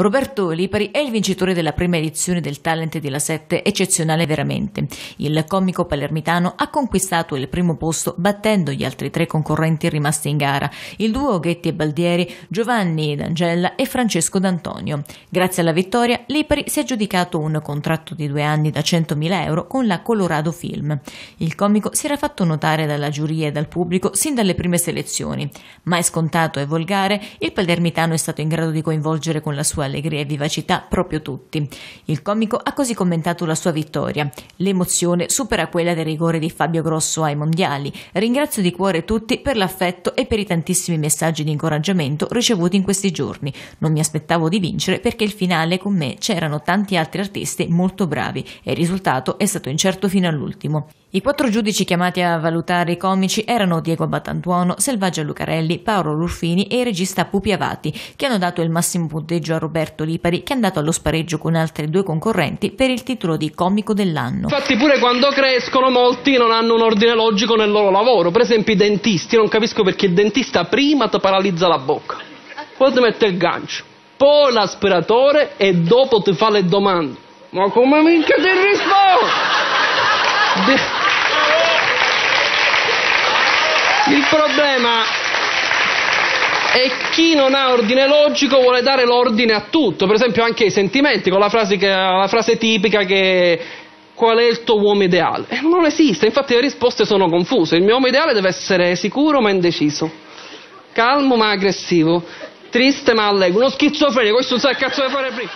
Roberto Lipari è il vincitore della prima edizione del Talent di La 7, eccezionale veramente. Il comico palermitano ha conquistato il primo posto battendo gli altri tre concorrenti rimasti in gara, il duo Ghetti e Baldieri, Giovanni D'Angella e Francesco D'Antonio. Grazie alla vittoria, Lipari si è aggiudicato un contratto di due anni da 100.000 euro con la Colorado Film. Il comico si era fatto notare dalla giuria e dal pubblico sin dalle prime selezioni. Mai scontato e volgare, il palermitano è stato in grado di coinvolgere con la sua allegria e vivacità proprio tutti. Il comico ha così commentato la sua vittoria. L'emozione supera quella del rigore di Fabio Grosso ai mondiali. Ringrazio di cuore tutti per l'affetto e per i tantissimi messaggi di incoraggiamento ricevuti in questi giorni. Non mi aspettavo di vincere perché il finale con me c'erano tanti altri artisti molto bravi e il risultato è stato incerto fino all'ultimo. I quattro giudici chiamati a valutare i comici erano Diego Battantuono, Selvaggia Lucarelli, Paolo Ruffini e il regista Pupi Avati, che hanno dato il massimo punteggio a Roberto Lipari, che è andato allo spareggio con altri due concorrenti per il titolo di comico dell'anno. Infatti pure quando crescono molti non hanno un ordine logico nel loro lavoro, per esempio i dentisti, non capisco perché il dentista prima ti paralizza la bocca, poi ti mette il gancio, poi l'aspiratore e dopo ti fa le domande. Ma come minchia ti rispondo? Il problema è chi non ha ordine logico vuole dare l'ordine a tutto, per esempio anche ai sentimenti, con la frase, che, la frase tipica che qual è il tuo uomo ideale? Eh, non esiste, infatti le risposte sono confuse. Il mio uomo ideale deve essere sicuro ma indeciso, calmo ma aggressivo, triste ma allegro, uno schizofrenico, questo non sa che cazzo deve fare prima.